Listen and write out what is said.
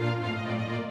Música